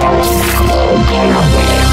I'm gonna go get away.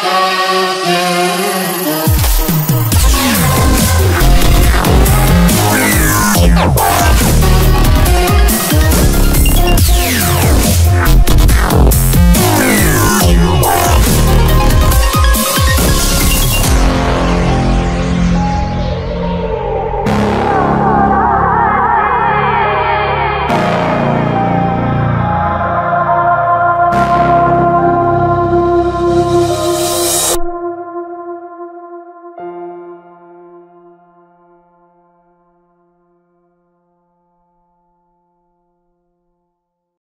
Yeah.